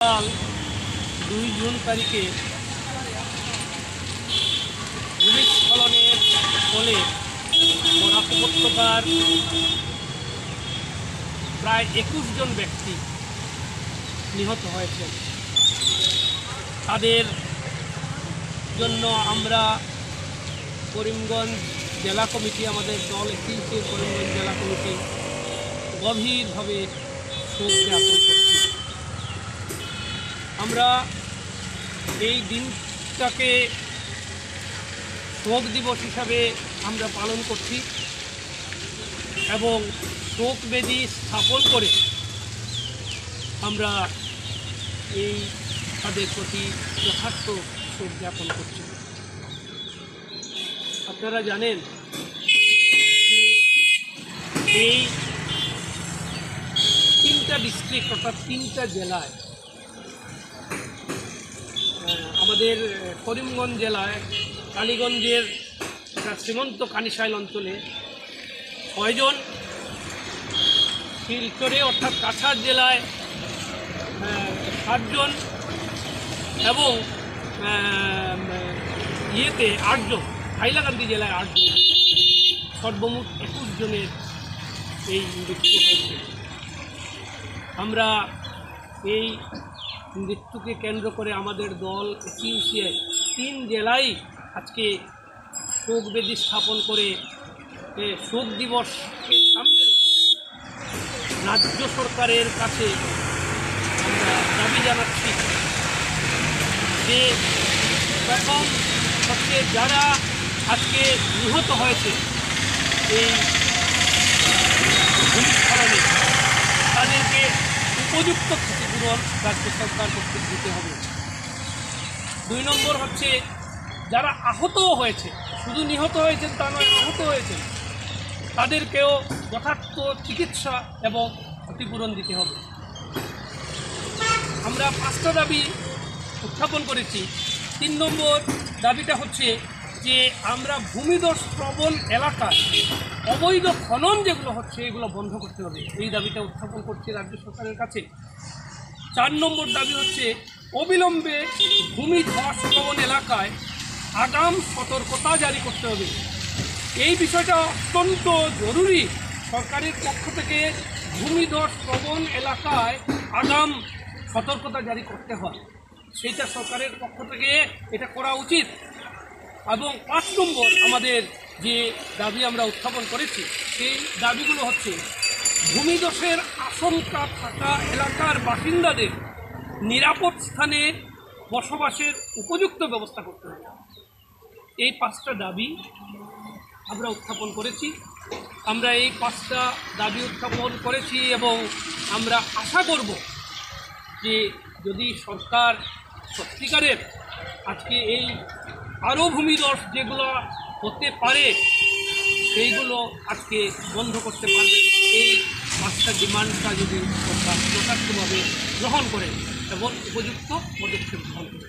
কাল দুই জুন তারিখে ভূমিস্খলনের ফলে উপত্যকার প্রায় একুশ জন ব্যক্তি নিহত হয়েছেন। তাদের জন্য আমরা করিমগঞ্জ জেলা কমিটি, আমাদের দল এসিসি করিমগঞ্জ জেলা কমিটি, গভীরভাবে শোক জ্ঞাপন করছি। আমরা এই দিনটাকে শোক দিবস হিসাবে আমরা পালন করছি এবং শোক বেদি স্থাপন করে আমরা এই তাদের প্রতি যথার্থ শোক জ্ঞাপন করছি। আপনারা জানেন এই তিনটা ডিস্ট্রিক্ট অর্থাৎ তিনটা জেলায় আমাদের করিমগঞ্জ জেলায়, কালীগঞ্জের একটা সীমন্ত কানিশাইল অঞ্চলে ছয়জন শিলচরে, অর্থাৎ কাছাড় জেলায় সাতজন এবং ইয়েতে আটজন, হাইলাকান্দি জেলায় আটজন। সর্বমোট একুশ জনের এই মৃত্যু হয়েছে। আমরা এই মৃত্যুকে কেন্দ্র করে আমাদের দল এসিউসিআই তিন জেলায় আজকে শোক বেদি স্থাপন করে শোক দিবসকে সামনে রাজ্য সরকারের কাছে আমরা দাবি জানাচ্ছি যে প্রথম হচ্ছে যারা আজকে নিহত হয়েছে, এই ভূমিস্খলনে তাদেরকে উপযুক্ত ক্ষতিপূরণ রাজ্য সরকার কর্তৃক দিতে হবে। দুই নম্বর হচ্ছে, যারা আহতও হয়েছে, শুধু নিহত হয়েছেন তা নয়, আহত হয়েছেন, তাদেরকেও যথার্থ চিকিৎসা এবং ক্ষতিপূরণ দিতে হবে। আমরা পাঁচটা দাবি উত্থাপন করেছি। তিন নম্বর দাবিটা হচ্ছে যে, আমরা ভূমিদোষ প্রবণ এলাকায় অবৈধ খনন যেগুলো হচ্ছে, এগুলো বন্ধ করতে হবে। এই দাবিটা উত্থাপন করছি রাজ্য সরকারের কাছে। চার নম্বর দাবি হচ্ছে, অবিলম্বে ভূমি ধস প্রবণ এলাকায় আগাম সতর্কতা জারি করতে হবে। এই বিষয়টা অত্যন্ত জরুরি সরকারের পক্ষ থেকে ভূমিধস প্রবণ এলাকায় আগাম সতর্কতা জারি করতে হয়। সেইটা সরকারের পক্ষ থেকে এটা করা উচিত। এবং পাঁচ নম্বর আমাদের যে দাবি আমরা উত্থাপন করেছি, সেই দাবিগুলো হচ্ছে ভূমিধসের আশঙ্কা থাকা এলাকার বাসিন্দাদের নিরাপদ স্থানে বসবাসের উপযুক্ত ব্যবস্থা করতে হবে। এই পাঁচটা দাবি আমরা উত্থাপন করেছি। আমরা এই পাঁচটা দাবি উত্থাপন করেছি এবং আমরা আশা করব যে যদি সরকার সত্যিকারের আজকে এই আরও ভূমিদস যেগুলো হতে পারে, সেইগুলো আজকে বন্ধ করতে পারবে। এই পাঁচটা ডিমান্ডটা যদি সরকার যথার্থভাবে গ্রহণ করে এবং উপযুক্ত পদক্ষেপ গ্রহণ করে